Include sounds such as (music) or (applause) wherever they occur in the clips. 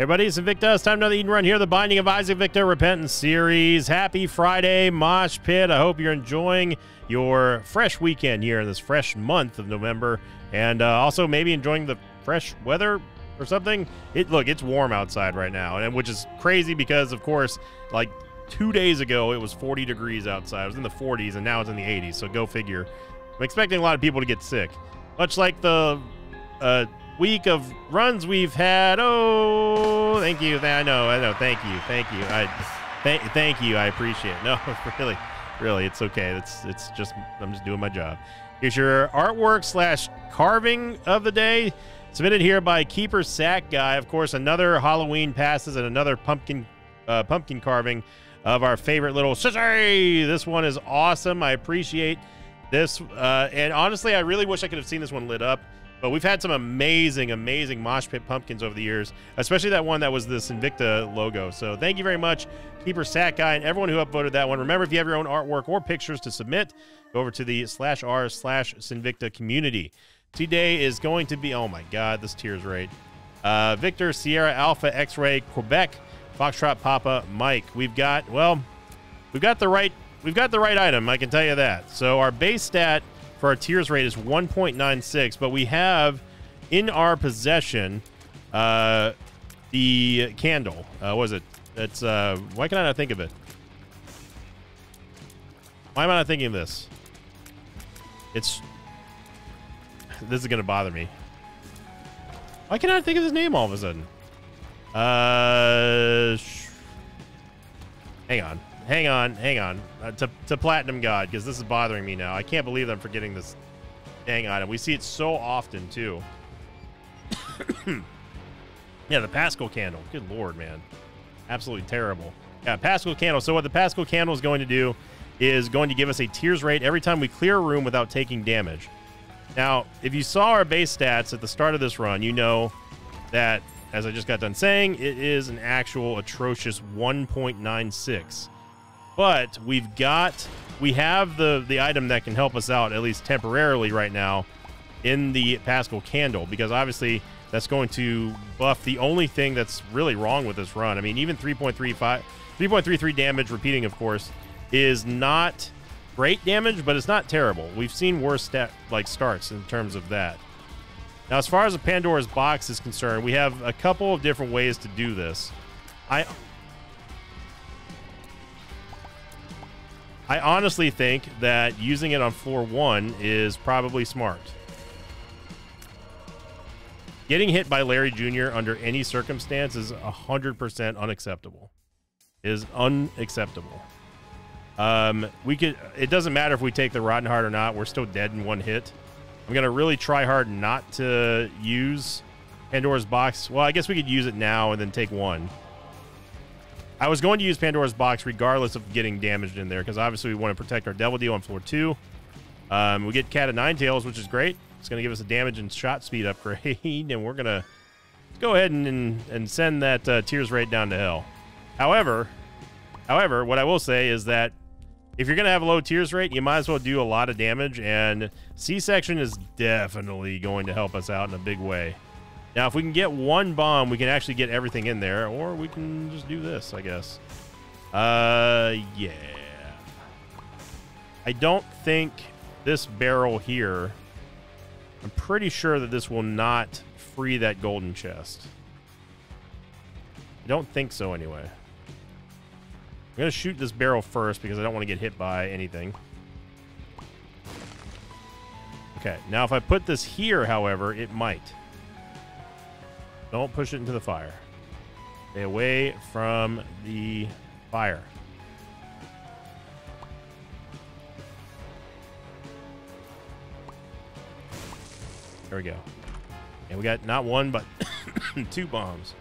Everybody, it's Sinvicta. It's time another Eden Run here, the Binding of Isaac Victor Repentance series. Happy Friday, Mosh Pit. I hope you're enjoying your fresh weekend here in this fresh month of November, and uh, also maybe enjoying the fresh weather or something. It look, it's warm outside right now, and which is crazy because, of course, like two days ago it was 40 degrees outside. It was in the 40s, and now it's in the 80s. So go figure. I'm expecting a lot of people to get sick, much like the. Uh, week of runs we've had. Oh, thank you. I know, I know. Thank you, thank you. I thank, thank you. I appreciate it. (laughs) No, really, really, it's okay. It's it's just I'm just doing my job. Here's your artwork slash carving of the day, submitted here by Keeper Sack Guy. Of course, another Halloween passes and another pumpkin uh, pumpkin carving of our favorite little sissy. This one is awesome. I appreciate this, uh, and honestly, I really wish I could have seen this one lit up. But we've had some amazing, amazing Mosh Pit pumpkins over the years, especially that one that was this Sinvicta logo. So thank you very much, Keeper Sack Guy, and everyone who upvoted that one. Remember, if you have your own artwork or pictures to submit, go over to the slash r slash Sinvicta community. Today is going to be, oh my God, this tears right. Uh, Victor, Sierra, Alpha, X Ray, Quebec, Foxtrot, Papa, Mike. We've got, well, we've got the right, we've got the right item. I can tell you that. So our base stat for our tears rate is 1.96, but we have in our possession uh, the candle. Uh, what is it? It's uh, why can I not think of it? Why am I not thinking of this? It's this is gonna bother me. Why can I not think of his name all of a sudden? Uh, hang on hang on, hang on. Uh, to, to Platinum God, because this is bothering me now. I can't believe I'm forgetting this dang item. We see it so often, too. (coughs) yeah, the Paschal Candle. Good lord, man. Absolutely terrible. Yeah, Paschal Candle. So what the Paschal Candle is going to do is going to give us a tears rate every time we clear a room without taking damage. Now, if you saw our base stats at the start of this run, you know that, as I just got done saying, it is an actual atrocious 1.96 but we've got we have the the item that can help us out at least temporarily right now in the Paschal candle because obviously that's going to buff the only thing that's really wrong with this run. I mean, even 3.35 3.33 damage repeating of course is not great damage, but it's not terrible. We've seen worse stat like starts in terms of that. Now, as far as the Pandora's box is concerned, we have a couple of different ways to do this. I I honestly think that using it on floor one is probably smart. Getting hit by Larry Jr. under any circumstance is 100% unacceptable. Is unacceptable. Um, we could. It doesn't matter if we take the Rotten Heart or not. We're still dead in one hit. I'm gonna really try hard not to use Pandora's box. Well, I guess we could use it now and then take one. I was going to use Pandora's Box regardless of getting damaged in there because obviously we want to protect our Devil Deal on floor two. Um, we get Cat of Nine Tails, which is great. It's going to give us a damage and shot speed (laughs) upgrade, and we're going to go ahead and, and, and send that uh, Tears rate down to hell. However, however, what I will say is that if you're going to have a low Tears rate, you might as well do a lot of damage, and C-Section is definitely going to help us out in a big way. Now, if we can get one bomb, we can actually get everything in there, or we can just do this, I guess. Uh, yeah. I don't think this barrel here, I'm pretty sure that this will not free that golden chest. I don't think so, anyway. I'm going to shoot this barrel first because I don't want to get hit by anything. Okay, now if I put this here, however, it might. Don't push it into the fire. Stay away from the fire. There we go. And we got not one, but (coughs) two bombs.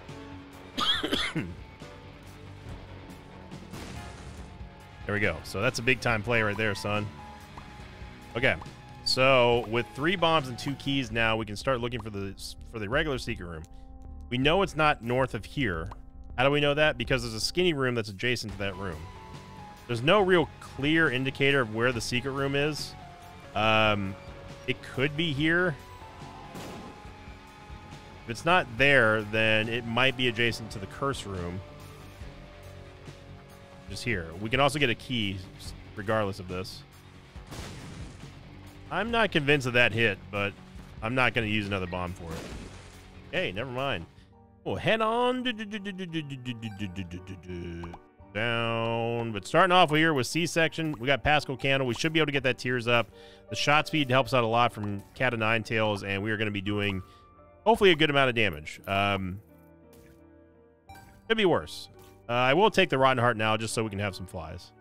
(coughs) there we go. So that's a big time play right there, son. Okay. So with three bombs and two keys now, we can start looking for the for the regular secret room. We know it's not north of here. How do we know that? Because there's a skinny room that's adjacent to that room. There's no real clear indicator of where the secret room is. Um, it could be here. If it's not there, then it might be adjacent to the curse room. Just here. We can also get a key regardless of this. I'm not convinced of that hit, but I'm not going to use another bomb for it. Hey, never mind. We'll head on down. But starting off here with C-section, we got Paschal Candle. We should be able to get that tears up. The shot speed helps out a lot from Cat of Nine Tails, and we are going to be doing hopefully a good amount of damage. Um, could be worse. Uh, I will take the Rotten Heart now just so we can have some flies.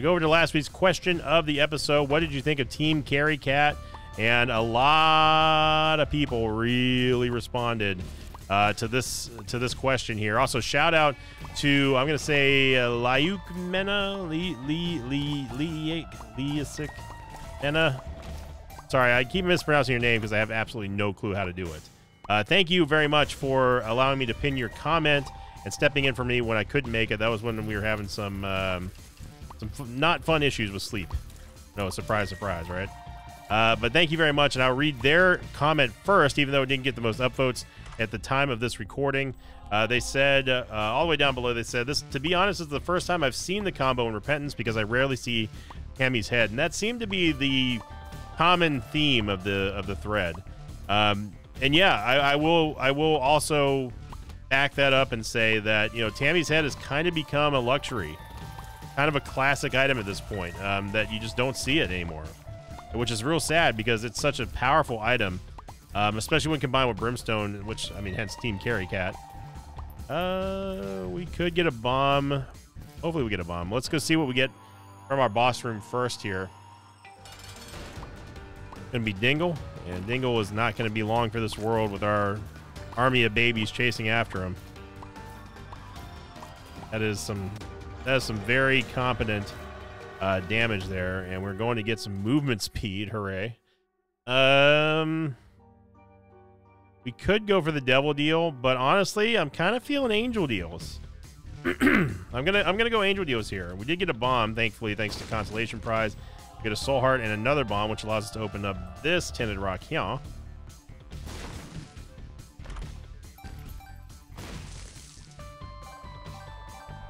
We go over to last week's question of the episode. What did you think of Team Carry Cat? And a lot of people really responded uh, to this to this question here. Also, shout out to I'm going to say uh, Layuk Mena Li Li Li Li Liasik Mena. Sorry, I keep mispronouncing your name because I have absolutely no clue how to do it. Uh, thank you very much for allowing me to pin your comment and stepping in for me when I couldn't make it. That was when we were having some. Um, some not fun issues with sleep. No, surprise, surprise, right? Uh, but thank you very much, and I'll read their comment first, even though it didn't get the most upvotes at the time of this recording. Uh, they said uh, all the way down below. They said this. To be honest, this is the first time I've seen the combo in Repentance because I rarely see Tammy's head, and that seemed to be the common theme of the of the thread. Um, and yeah, I, I will I will also back that up and say that you know Tammy's head has kind of become a luxury kind of a classic item at this point um, that you just don't see it anymore, which is real sad because it's such a powerful item, um, especially when combined with Brimstone, which, I mean, hence Team Carry Cat. Uh, we could get a bomb. Hopefully we get a bomb. Let's go see what we get from our boss room first here. Gonna be Dingle, and Dingle is not gonna be long for this world with our army of babies chasing after him. That is some that is some very competent uh, damage there, and we're going to get some movement (laughs) speed. Hooray! Um, we could go for the devil deal, but honestly, I'm kind of feeling angel deals. (clears throat) I'm gonna I'm gonna go angel deals here. We did get a bomb, thankfully, thanks to consolation prize. We get a soul heart and another bomb, which allows us to open up this tinted rock here.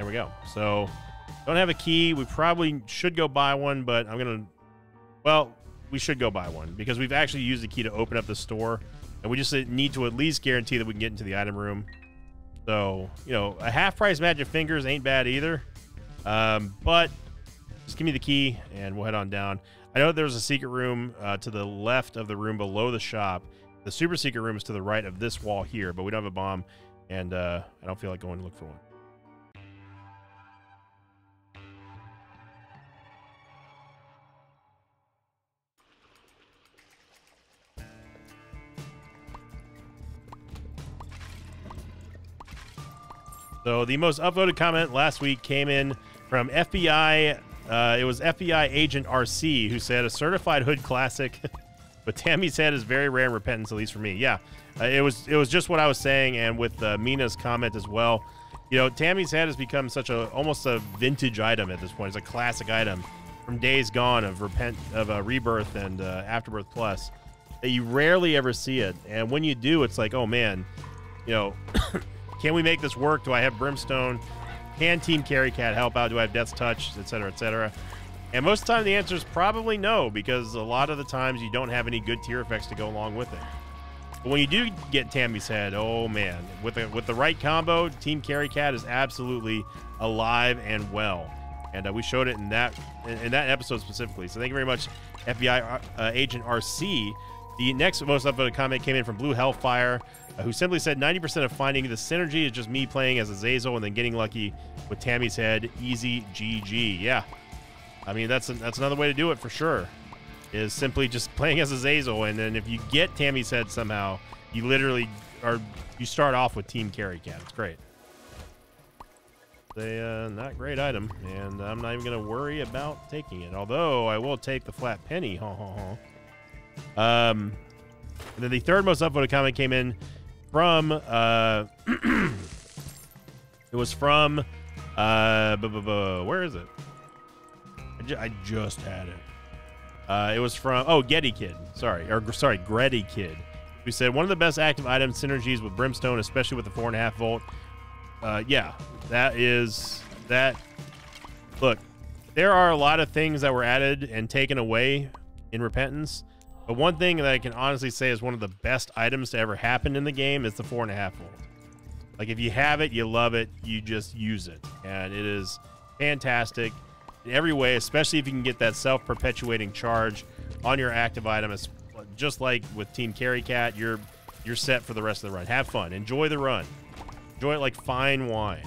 There we go. So, don't have a key. We probably should go buy one, but I'm going to... Well, we should go buy one because we've actually used the key to open up the store. And we just need to at least guarantee that we can get into the item room. So, you know, a half-price Magic Fingers ain't bad either. Um, but just give me the key and we'll head on down. I know there's a secret room uh, to the left of the room below the shop. The super secret room is to the right of this wall here, but we don't have a bomb, and uh, I don't feel like going to look for one. So the most upvoted comment last week came in from FBI. Uh, it was FBI agent RC who said a certified hood classic, (laughs) but Tammy's head is very rare repentance, at least for me. Yeah, uh, it was it was just what I was saying, and with uh, Mina's comment as well. You know, Tammy's head has become such a almost a vintage item at this point. It's a classic item from days gone of repent of uh, rebirth and uh, afterbirth plus that you rarely ever see it, and when you do, it's like, oh man, you know. Can we make this work? Do I have Brimstone? Can Team Carry Cat help out? Do I have Death's Touch, etc., etc.? And most of the time, the answer is probably no, because a lot of the times you don't have any good tier effects to go along with it. But when you do get Tammy's head, oh man, with the with the right combo, Team Carry Cat is absolutely alive and well, and uh, we showed it in that in, in, that episode specifically. So thank you very much, FBI uh, agent RC. The next most upvoted comment came in from Blue Hellfire who simply said 90% of finding the synergy is just me playing as Azazel and then getting lucky with Tammy's head. Easy GG. Yeah. I mean, that's a, that's another way to do it for sure. Is simply just (laughs) playing as Azazel, and then if you get Tammy's head somehow, you literally are you start off with Team Carry Cat. It's great. A uh, not great item, and I'm not even going to worry about taking it. Although I will take the flat penny. Ha ha ha. Um, and then the third most upvoted comment came in from uh, (clears throat) it was from Uh, bu- bu- bu- where is it? I, ju- I just had it. Uh, it was from oh Getty Kid. Sorry, or sorry, Gretty Kid. We said one of the best active item synergies with Brimstone, especially with the four and a half volt. Uh, yeah, that is that. Look, there are a lot of things that were added and taken away in Repentance, but one thing that I can honestly say is one of the best items to ever happen in the game is the four and a half volt. Like if you have it, you love it, you just use it, and it is fantastic in every way, especially if you can get that self-perpetuating charge on your active item. It's just like with Team Carry Cat, you're you're set for the rest of the run. Have fun, enjoy the run, enjoy it like fine wine.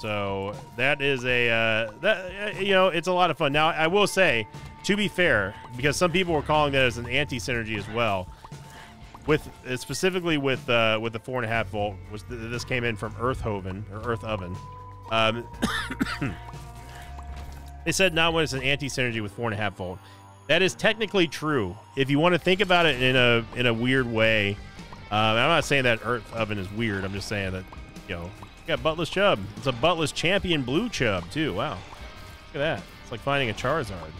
So that is a uh, that uh, you know it's a lot of fun. Now I will say, to be fair, because some people were calling that as an anti synergy as well. With uh, specifically with uh, with the four and a half volt, was th- this came in from Earthhoven or Earth Oven. Um, (coughs) they said not when it's an anti synergy with four and a half volt. That is technically true. If you want to think about it in a in a weird way, um, I'm not saying that Earth Oven is weird. I'm just saying that you know you got Buttless Chub. It's a Buttless Champion Blue Chub too. Wow, look at that. It's like finding a Charizard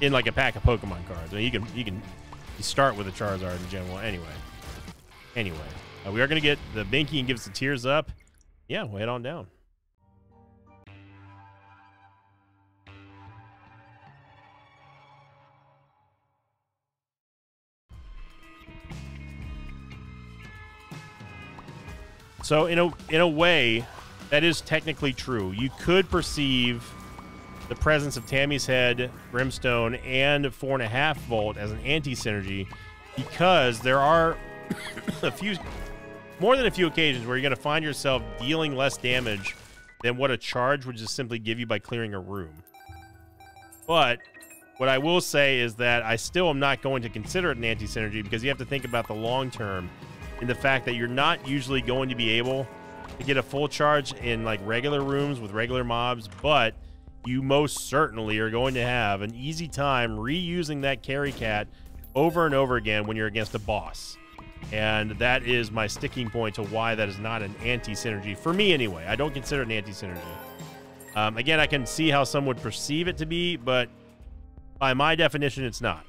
in like a pack of Pokemon cards. I mean, you can you can you start with a Charizard in general. Anyway, anyway, uh, we are gonna get the Binky and give us the tears up. Yeah, we'll head on down. So in a in a way, that is technically true. You could perceive the presence of Tammy's head, Brimstone, and four and a half volt as an anti-synergy because there are (coughs) a few more than a few occasions where you're going to find yourself dealing less damage than what a charge would just simply give you by clearing a room. But what I will say is that I still am not going to consider it an anti-synergy because you have to think about the long term in the fact that you're not usually going to be able to get a full charge in like regular rooms with regular mobs, but you most certainly are going to have an easy time reusing that carry cat over and over again when you're against a boss. And that is my sticking point to why that is not an anti synergy. For me, anyway. I don't consider it an anti synergy. Um, again, I can see how some would perceive it to be, but by my definition, it's not.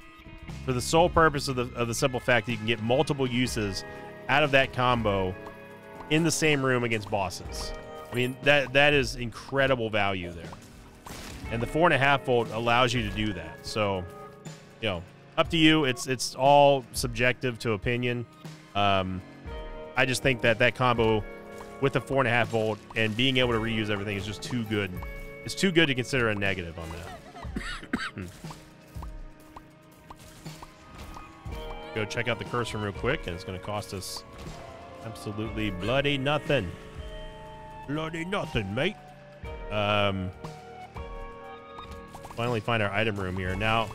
For the sole purpose of the, of the simple fact that you can get multiple uses out of that combo in the same room against bosses. I mean, that that is incredible value there. And the four and a half volt allows you to do that. So, you know, up to you. It's it's all subjective to opinion. Um, I just think that that combo with the four and a half volt and being able to reuse everything is just too good. It's too good to consider a negative on that. Go check out the curse room real quick, and it's going to cost us absolutely bloody nothing. Bloody nothing, mate. Um, finally find our item room here. Now,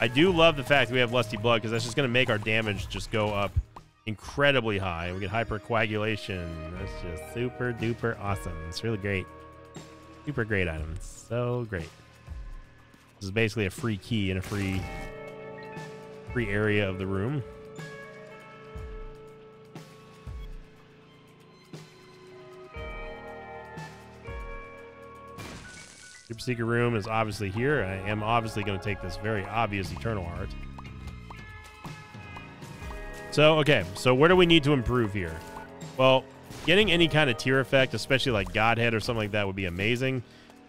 I do love the fact that we have Lusty Blood because that's just going to make our damage just go up incredibly high. We get hypercoagulation. That's just super duper awesome. It's really great. Super great item. So great. This is basically a free key in a free free area of the room. Super Secret Room is obviously here. I am obviously going to take this very obvious Eternal Heart. So, okay. So, where do we need to improve here? Well, getting any kind of tier effect, especially like Godhead or something like that, would be amazing.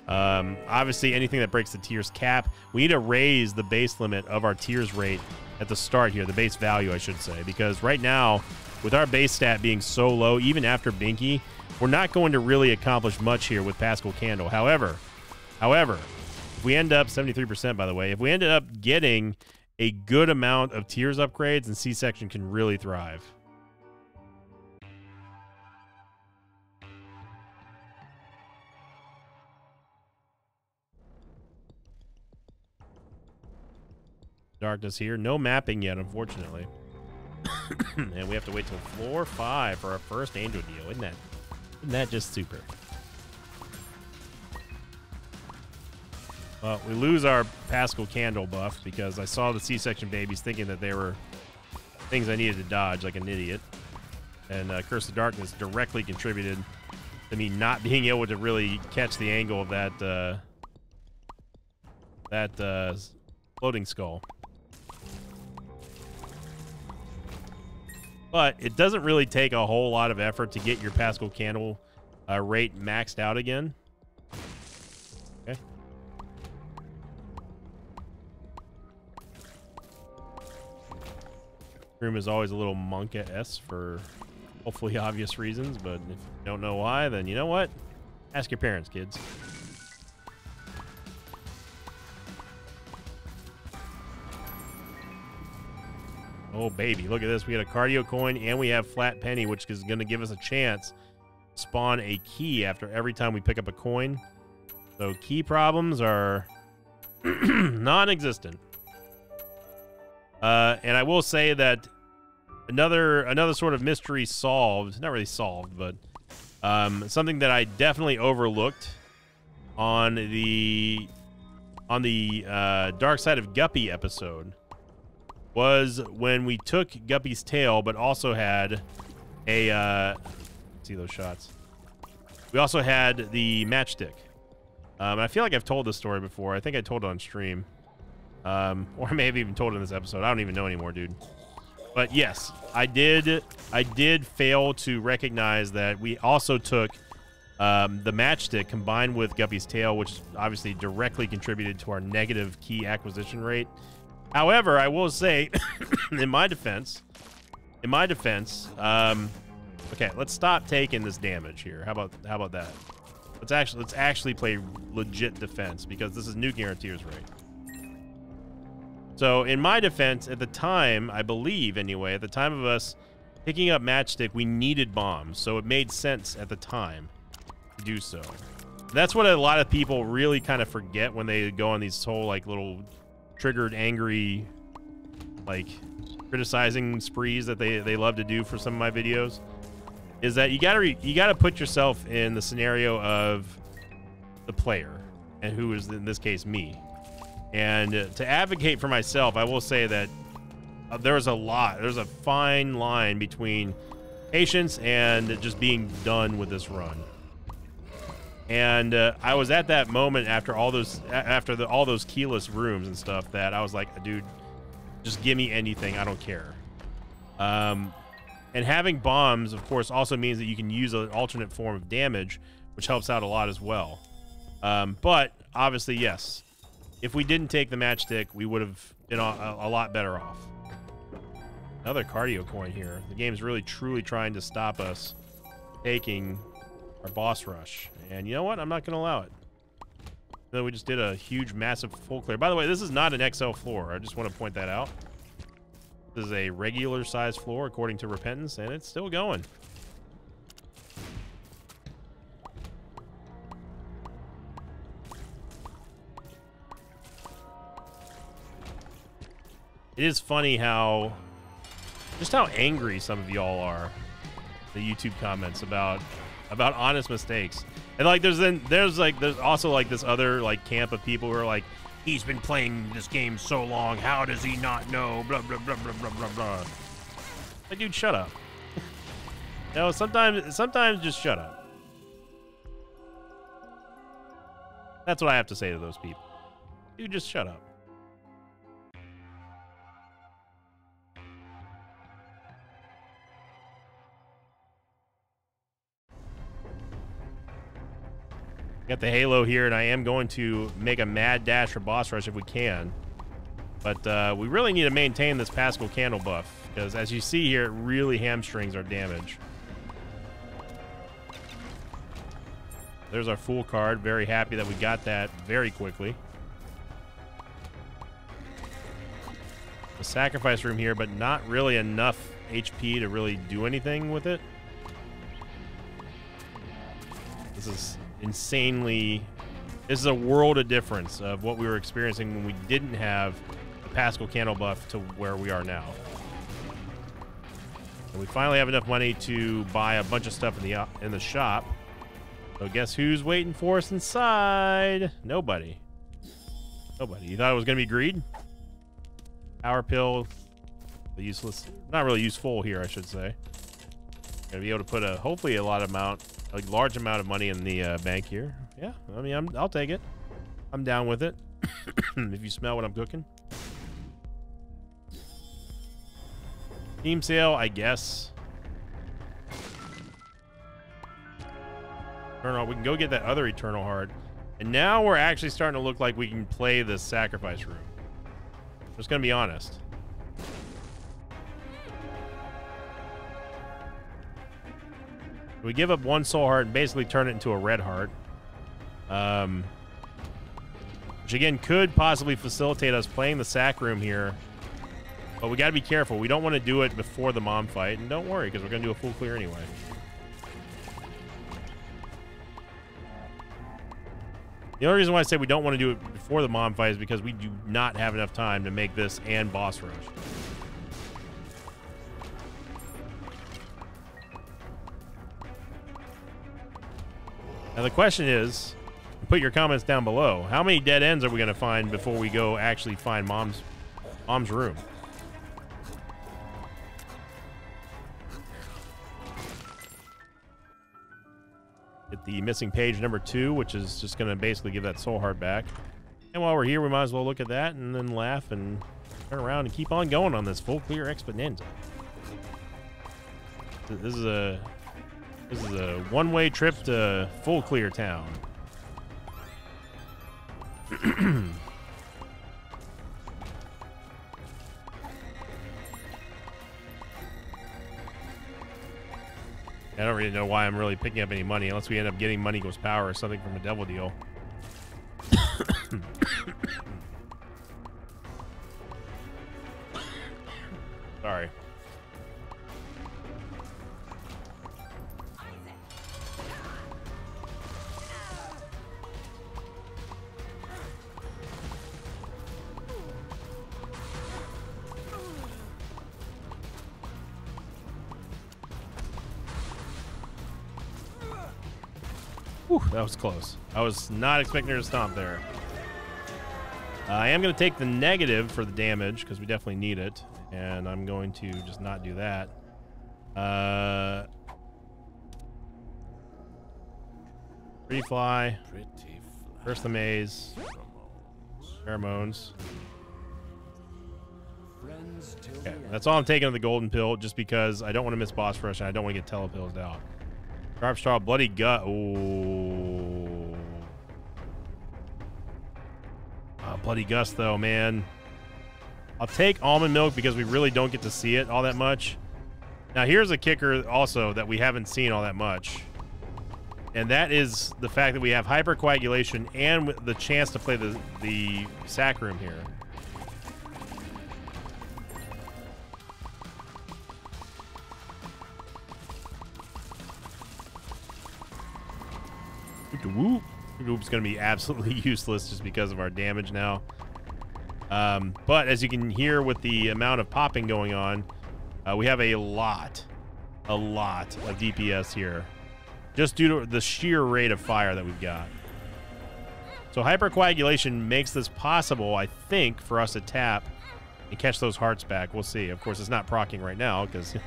Um, obviously, anything that breaks the tears cap, we need to raise the base limit of our tears rate at the start here, the base value, I should say, because right now, with our base stat being so low, even after Binky, we're not going to really accomplish much here with Paschal Candle. However, however, if we end up 73%, by the way, if we ended up getting a good amount of tears upgrades, and C-section can really thrive. Darkness here. No mapping yet, unfortunately. (coughs) and we have to wait till floor five for our first angel deal. Isn't that, isn't that just super? Well, we lose our Paschal Candle buff because I saw the C-section babies thinking that they were things I needed to dodge like an idiot. And uh, Curse of Darkness directly contributed to me not (laughs) being able to really catch the angle of that uh, that uh, floating skull. But it doesn't really take a whole lot of effort to get your Paschal candle uh, rate maxed out again. Room is always a little monkaS for hopefully (laughs) obvious reasons, but if you don't know why, then you know what? Ask your parents, kids. Oh, baby. Look at this. We got a cardio coin and we have flat penny, which is going to give us a chance to spawn a key after every time we pick up a coin. So key problems are (clears throat) non-existent. Uh, and I will say that another another sort of mystery solved, not really solved, but um, something that I definitely overlooked on the on the uh, Dark Side of Guppy episode was when we took Guppy's tail, but also had a uh, see those shots. We also had the matchstick. Um, I feel like I've told this story before. I think I told it on stream. Um, (laughs) or I may have even told in this episode. I don't even know anymore, dude. But yes, I did. I did fail to recognize that we also took um, the matchstick combined with Guppy's tail, which obviously directly contributed to our negative key acquisition rate. However, I will say, (coughs) in my defense, in my defense, um, okay, let's stop taking this damage here. How about how about that? Let's actually let's actually play legit defense because this is New Guarantier's rate. So in my defense, at the time, I believe anyway, at the time of us picking up Matchstick, we needed bombs. So it made sense at the time to do so. That's what a lot of people really kind of forget when they go on these whole like little triggered angry like criticizing sprees that they, they love to do for some of my videos is that you gotta you gotta put yourself in the scenario of the player and who is in this case me and to advocate for myself, I will say that uh, there's a lot, there's a fine line between patience and just being done with this run. And uh, I was at that moment after all those after the, all those keyless rooms and stuff that I was like, dude, just give me anything, I don't care. Um, and having bombs, of course, also means that you can use an alternate form of damage, which helps out a lot as well. Um, but obviously, yes, if we didn't take the matchstick, we would have been a, a lot better off. Another cardio coin here. The game's really truly trying to stop us taking our boss rush. And you know what? I'm not going to allow it. Then we just did a huge, massive full clear. By the way, this is not an XL floor. I just want to point that out. This is a regular size floor according to Repentance, and it's still going. It is funny how just how angry some of y'all are. The YouTube comments about about honest mistakes. And like there's then there's like there's also like this other like camp of people who are like he's been playing this game so long, how does he not know blah blah blah blah blah blah blah. Like dude, shut up. (laughs) know, sometimes sometimes just shut up. That's what I have to say to those people. Dude, just shut up. Got the Halo here, and I am going to make a mad dash for boss rush if we can. But uh, we really need to maintain this Paschal candle buff, because as you see here, it really hamstrings our damage. There's our full card. Very happy that we got that very quickly. The sacrifice room here, but not really enough HP to really do anything with it. This is insanely. This is a world of difference of what we were experiencing when we didn't have the Paschal candle buff to where we are now. And we finally have enough money to buy a bunch of stuff in the uh, in the shop. So guess who's waiting for us inside? Nobody. Nobody. You thought it was going to be greed? Power pill. The useless. Not really useful here, I should say. Going to be able to put a hopefully a lot of amount a large amount of money in the uh, bank here. Yeah, I mean, I'm, I'll take it. I'm down with it. (coughs) if you smell what I'm cooking. Team sale, I guess. Eternal, we can go get that other Eternal Heart. And now we're actually starting to look like we can play the Sacrifice Room. I'm just going to be honest. We give up one soul heart and basically turn it into a red heart. Um, which again could possibly facilitate us playing the sack room here. But we got to be careful. We don't want to do it before the mom fight. And don't worry, because we're going to do a full clear anyway. The only reason why I say we don't want to do it before the mom fight is because we do not have enough time to make this and boss rush. Now the question is, put your comments down below. How many dead ends are we going to find before we go actually find mom's mom's room? Get the missing page number two, which is just going to basically give that soul heart back. And while we're here, we might as well look at that and then laugh and turn around and keep on going on this full clear exponenza. This is a this is a one-way trip to full clear town. I don't really know why I'm really picking up any money unless we end up getting money goes power or something from a devil deal. (coughs) Sorry. Whew, that was close. I was not expecting her to stomp there. Uh, I am going to take the negative for the damage because we definitely need it. And I'm going to just not do that. Uh, Pretty fly. Pretty fly. First the maze. Pheromones. Okay, that's all I'm taking of the golden pill, just because I don't want to miss boss rush and I don't want to get telepilled out. Sharp straw, bloody gut. Oh. oh. Bloody gust, though, man. I'll take almond milk because we really don't get to see it all that much. Now, here's a kicker also that we haven't seen all that much. And that is the fact that we have hypercoagulation and the chance to play the, the sack room here. Whoop. Whoop's going to be (laughs) absolutely useless just because of our damage now. Um, but as you can hear with the amount of popping going on, uh, we have a lot, a lot of DPS here. Just due to the sheer rate of fire that we've got. So hypercoagulation makes this possible, I think, for us to tap and catch those hearts back. We'll see. Of course, it's not procking right now because, (laughs) you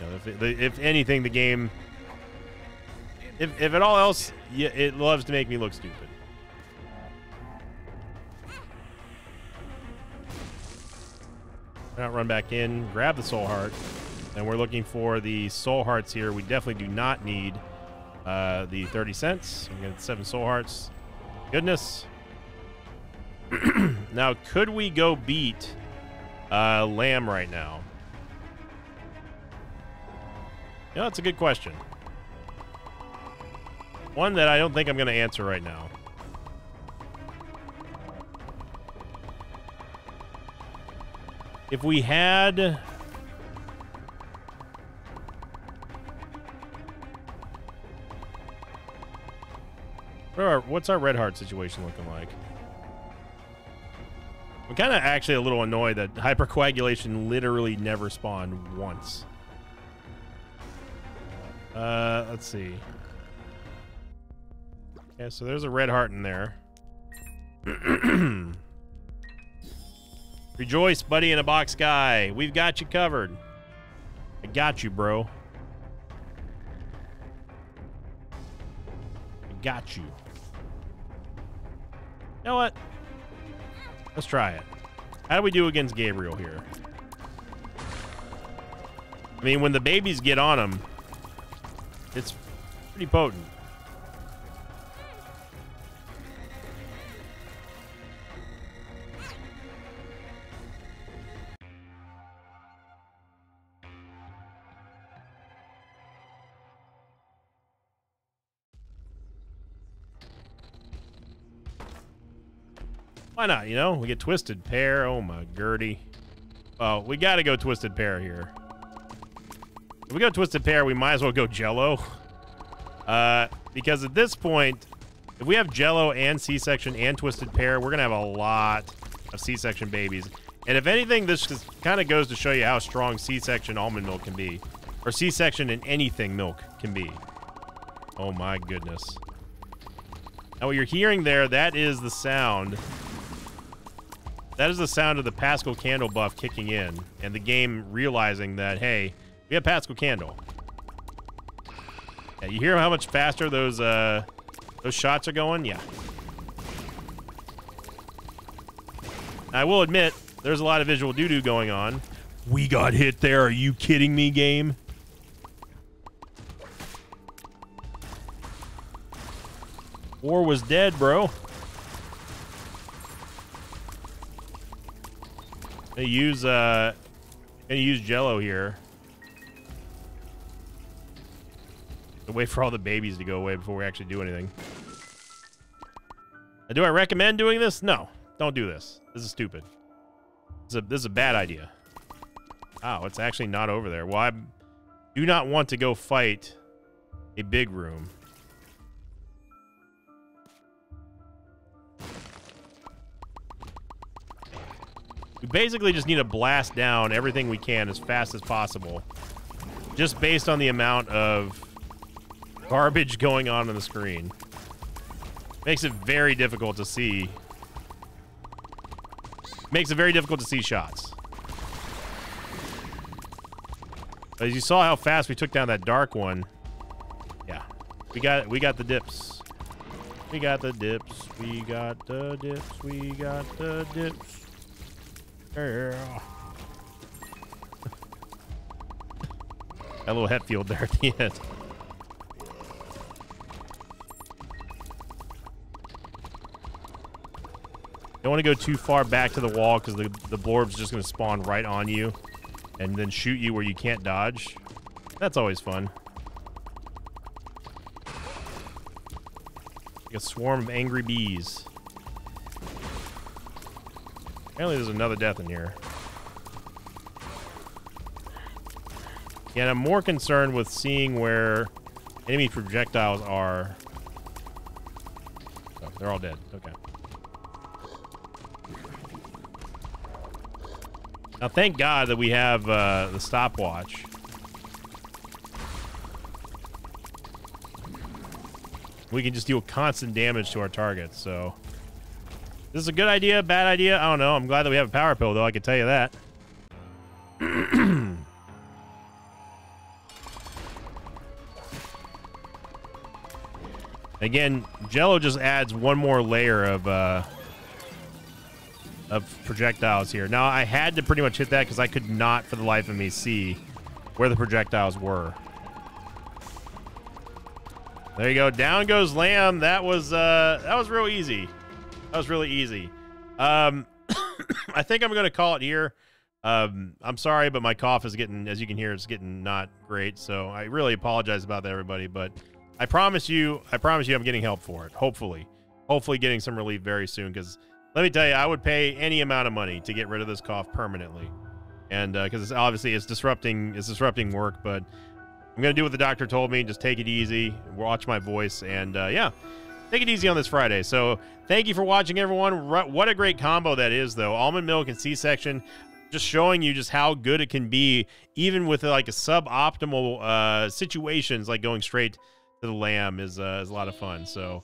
know, if, if anything, the game if, if at all else, yeah, it loves to make me look stupid. Not run back in, grab the soul heart, and we're looking for the soul hearts here. We definitely do not need uh, the 30 cents. We get seven soul hearts. Goodness. (clears throat) now, could we go beat uh, Lamb right now? Yeah, that's a good question. One that I don't think I'm going to answer right now. If we had... What what's our red heart situation looking like? I'm kind of actually a little annoyed that hypercoagulation literally never spawned once. Uh, let's see. Okay, so there's a red heart in there. (clears throat) Rejoice, buddy in a box guy. We've got you covered. I got you, bro. I got you. You know what? Let's try it. How do we do against Gabriel here? I mean, when the babies get on him, it's pretty potent. Why not? You know, we get Twisted Pair. Oh my Gertie. Oh, we got to go Twisted Pair here. If we go Twisted Pair, we might as well go Jello. Uh, because at this point, if we have Jello and C-section and Twisted Pair, we're gonna have a lot of C-section babies. And if anything, this kind of goes to show you how strong C-section almond milk can be, or C-section in anything milk can be. Oh my goodness. Now what you're hearing there, that is the sound that is the sound of the Paschal Candle buff kicking in, and the game realizing that, hey, we have Paschal Candle. Yeah, you hear how much faster those uh, those shots are going? Yeah. I will admit, there's a lot of visual doo-doo going on. We got hit there. Are you kidding me, game? War was dead, bro. Gonna use uh gonna use jello here. To wait for all the babies to go away before we actually do anything. Now, do I recommend doing this? No. Don't do this. This is stupid. This is a, this is a bad idea. Oh, it's actually not over there. Well, I do not want to go fight a big room. We basically just need to blast down everything we can as fast as possible. Just based on the amount of garbage (laughs) going on on the screen. Makes it very difficult to see. Makes it very difficult to see shots. As you saw how fast we took down that dark one. Yeah. We got we got the dips. We got the dips. We got the dips. We got the dips. Yeah. that little Hetfield there at the end. Don't want to go too far back to the wall because the, the blorb's just going to spawn right on you and then shoot you where you can't dodge. That's always fun. Like a swarm of angry bees. Apparently there's another death in here. Yeah, and I'm more concerned with seeing where enemy projectiles are. Oh, they're all dead. Okay. Now, thank God that we have uh, the stopwatch. We can just deal constant damage to our targets, so... This is a good idea, bad idea? I don't know. I'm glad that we have a power pill, though. I can tell you that. (clears throat) Again, Jello just adds one more layer of uh, of projectiles here. Now, I had to pretty much hit that because I could not, for the life of me, see where the projectiles were. There you go. Down goes Lamb. That was uh, that was real easy. That was really easy. Um, (coughs) I think I'm going to call it here. Um, I'm sorry, but my cough is getting, as you can hear, it's getting not great. So I really apologize about that, everybody. But I promise you, I promise you, I'm getting help for it. Hopefully, hopefully, getting some relief very soon. Because let me tell you, I would pay any amount of money to get rid of this cough permanently. And because uh, it's obviously it's disrupting, it's disrupting work. But I'm gonna do what the doctor told me. Just take it easy, watch my voice, and uh, yeah take it easy on this Friday. So thank you for watching, everyone. What a great combo that is, though. Almond milk and C-section just showing you just how good it can be, even with like a suboptimal uh, situations, like going straight to the lamb is, uh, is a lot of fun. So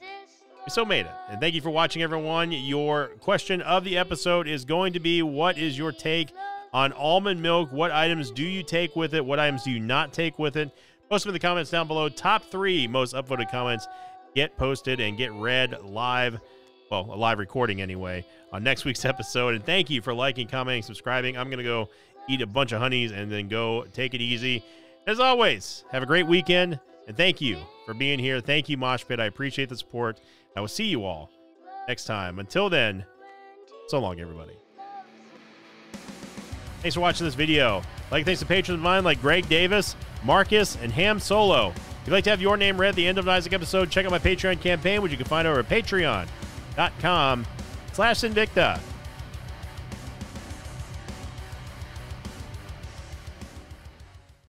we so made it. And thank you for watching, everyone. Your question of the episode is going to be, what is your take on almond milk? What items do you take with it? What items do you not take with it? Post them in the comments down below. Top three most upvoted comments get posted and get read live. Well, a live recording anyway on next week's (laughs) episode. And thank you for liking, commenting, subscribing. I'm going to go eat a bunch of honeys and then go take it easy. As always, have a great weekend. And thank you for being here. Thank you, Mosh Pit. I appreciate the support. I will see you all next time. Until then, so long, everybody. Thanks for watching this video. Like thanks to patrons of mine like Greg Davis, Marcus, and Ham Solo. If you'd like to have your name read at the end of an Isaac episode, check out my Patreon campaign, which you can find over at patreon.com slash Sinvicta.